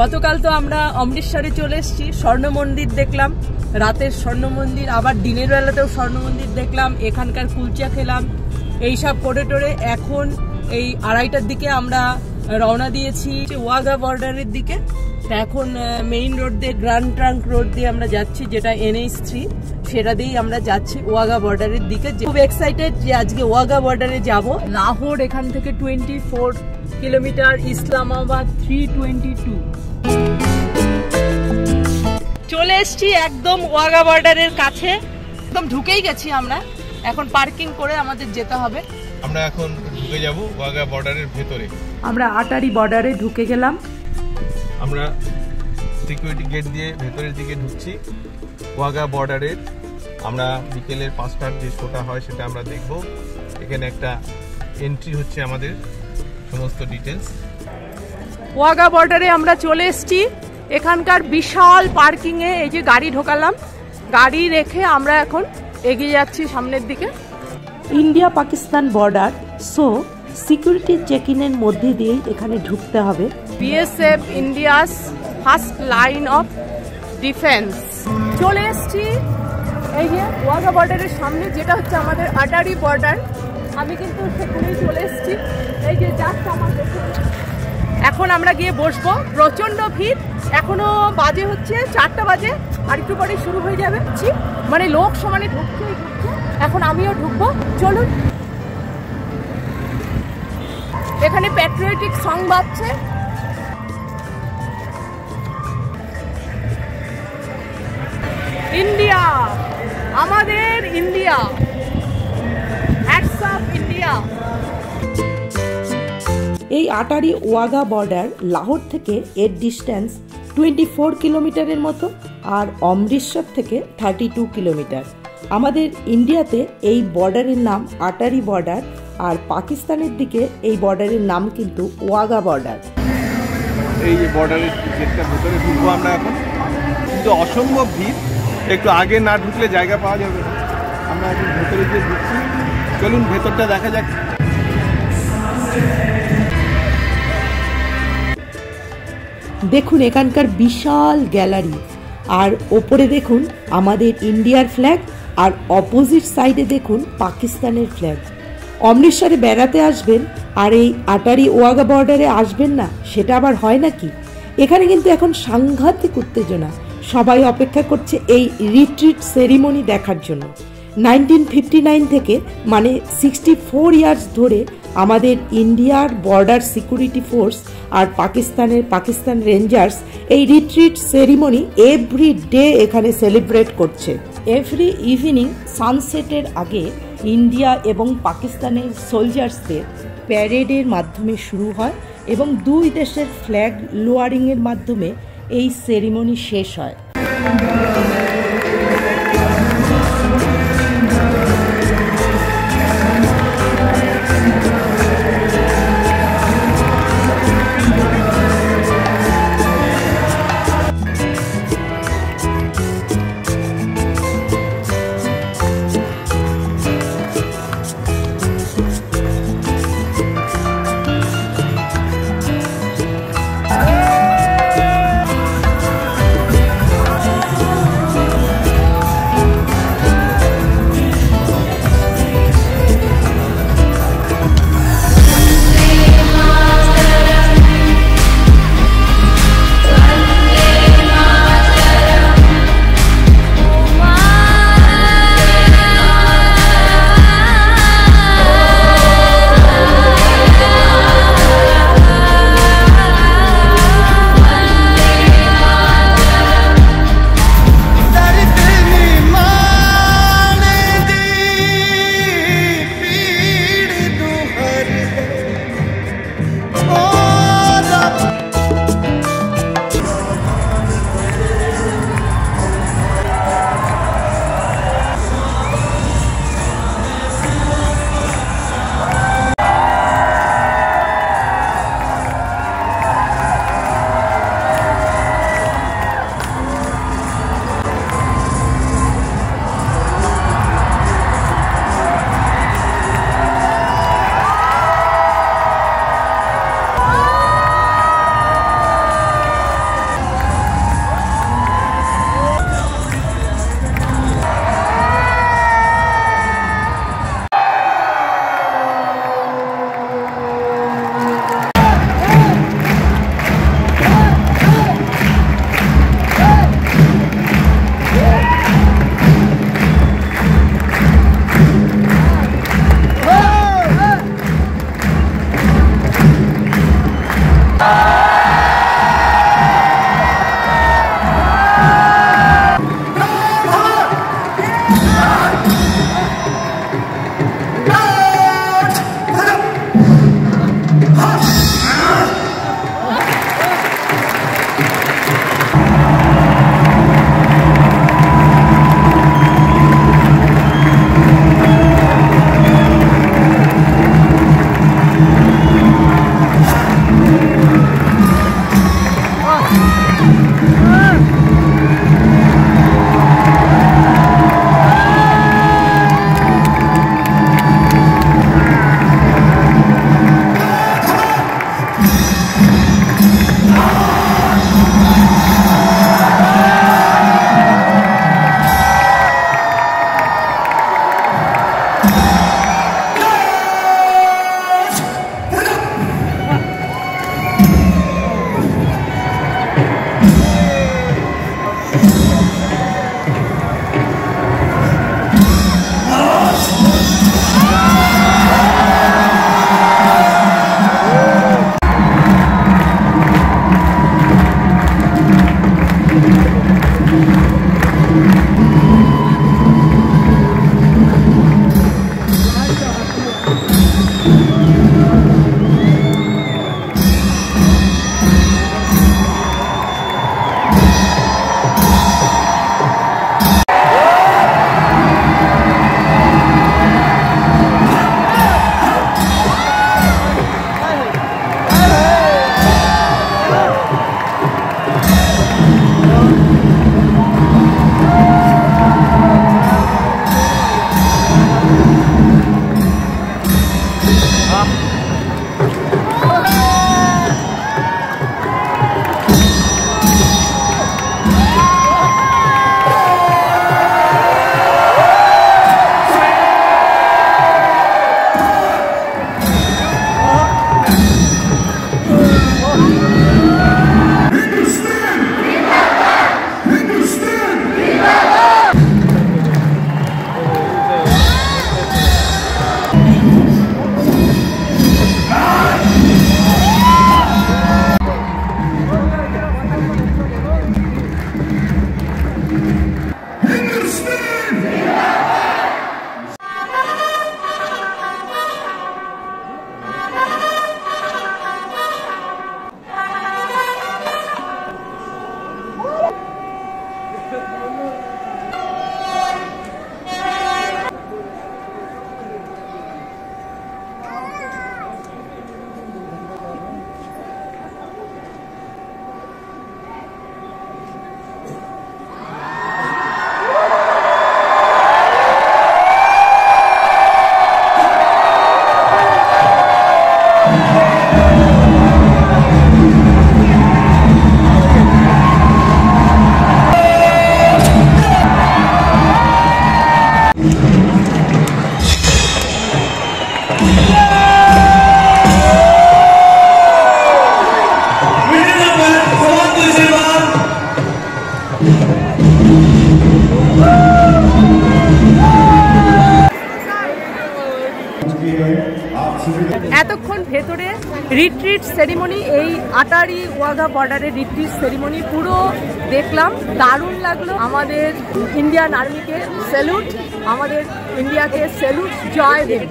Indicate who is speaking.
Speaker 1: গতকাল তো আমরা অমৃতসরে চলে এসেছি, স্বর্ণ মন্দির দেখলাম, রাতের স্বর্ণ মন্দির, আবার দিনের বেলাতেও স্বর্ণ মন্দির দেখলাম, এখানকার কুলচা খেলাম এইসব করে টোরে এখন এই আড়াইটার দিকে আমরা রওনা দিয়েছি ওয়াগা বর্ডারের দিকে। এখন মেইন রোড দিয়ে গ্র্যান্ড ট্রাঙ্ক রোড দিয়ে আমরা যাচ্ছি, যেটা এনএইচ থ্রি সেটা দিয়েই আমরা যাচ্ছি ওয়াগা বর্ডারের দিকে। খুব এক্সাইটেড যে আজকে ওয়াগা বর্ডারে যাব। লাহোর এখান থেকে twenty four kilometre Islamabad three twenty two চলে এসছি একদম ওয়াগা বর্ডারের কাছে। একদম ঢুকেই গেছি আমরা। এখন পার্কিং করে আমাদের যেতে হবে।
Speaker 2: আমরা এখন ঢুকে যাব ওয়াগা বর্ডারের ভেতরে।
Speaker 1: আমরা আটারি বর্ডারে ঢুকে গেলাম।
Speaker 2: আমরা সিকিউরিটি গেট দিয়ে ভেতরের দিকে ঢুকছি ওয়াগা বর্ডারের। আমরা বিকেলের পাঁচটার যে শোটা হয় সেটা আমরা দেখব। এখানে একটা এন্ট্রি হচ্ছে আমাদের সমস্ত ডিটেলস
Speaker 1: ওয়াগা বর্ডারে আমরা চলে এসেছি। এখানকার বিশাল পার্কিংয়ে এই যে গাড়ি ঢোকালাম। গাড়ি রেখে আমরা এখন এগিয়ে যাচ্ছি সামনের দিকে।
Speaker 3: India Pakistan border so security check ইনের মধ্যে দিয়েই এখানে ঢুকতে হবে।
Speaker 1: BSF India's first line of defence চলে এসেছি এই যে ওয়াগা বর্ডারের সামনে যেটা হচ্ছে আমাদের আটারি বর্ডার। আমি কিন্তু সেখানেই চলে এসেছি। এই যে জাস্ট আমার। এখন আমরা গিয়ে বসবো। প্রচণ্ড ভিড়। এখনও বাজে হচ্ছে চারটা বাজে। আর একটু পরে শুরু হয়ে যাবে। মানে লোক সমানে ঢুকছেই ঢুকছে। এখন আমিও ঢুকবো। চলুন। এখানে প্যাট্রিয়টিক সং বাজছে। ইন্ডিয়া, আমাদের ইন্ডিয়া। হ্যাটস অফ ইন্ডিয়া
Speaker 3: এই আটারি ওয়াগা বর্ডার লাহোর থেকে এর ডিস্ট্যান্স টোয়েন্টি ফোর কিলোমিটারের মতো আর অমৃতসর থেকে থার্টি টু কিলোমিটার। আমাদের ইন্ডিয়াতে এই বর্ডারের নাম আটারি বর্ডার আর পাকিস্তানের দিকে এই বর্ডারের নাম কিন্তু ওয়াগা বর্ডার।
Speaker 2: এই যে বর্ডারের গেটটা ভেতরে ঢুকবো আমরা এখন। কিন্তু অসম্ভব ভিড়। একটু আগে না ঢুকলে জায়গা পাওয়া যাবে আমরা এখন ভেতরে গিয়ে ঢুকছি। চলুন, ভেতরটা দেখা যাক।
Speaker 3: দেখুন এখানকার বিশাল গ্যালারি। আর ওপরে দেখুন আমাদের ইন্ডিয়ার ফ্ল্যাগ, আর অপোজিট সাইডে দেখুন পাকিস্তানের ফ্ল্যাগ। অমৃতসরে বেড়াতে আসবেন, আর এই আটারি ওয়াগা বর্ডারে আসবেন না, সেটা আবার হয় নাকি? এখানে কিন্তু এখন সাংঘাতিক উত্তেজনা। সবাই অপেক্ষা করছে এই রিট্রিট সেরিমনি দেখার জন্য। নাইনটিন ফিফটি নাইন থেকে মানে সিক্সটি ফোর ইয়ার্স ধরে আমাদের ইন্ডিয়ার বর্ডার সিকিউরিটি ফোর্স আর পাকিস্তানের পাকিস্তান রেঞ্জার্স এই রিট্রিট সেরিমনি এভরি ডে এখানে সেলিব্রেট করছে। এভরি ইভিনিং সানসেটের আগে ইন্ডিয়া এবং পাকিস্তানের সোলজার্সদের প্যারেডের মাধ্যমে শুরু হয় এবং দুই দেশের ফ্ল্যাগ লোয়ারিংয়ের মাধ্যমে এই সেরিমনি শেষ হয়।
Speaker 1: ভেতরে রিট্রিট সেরিমনি এই আটারি ওয়াঘা বর্ডারে রিট্রিট সেরিমনি পুরো দেখলাম, দারুণ লাগল। আমাদের ইন্ডিয়ান আর্মিকে স্যালুট আমাদের ইন্ডিয়াকে স্যালুট জয় দেব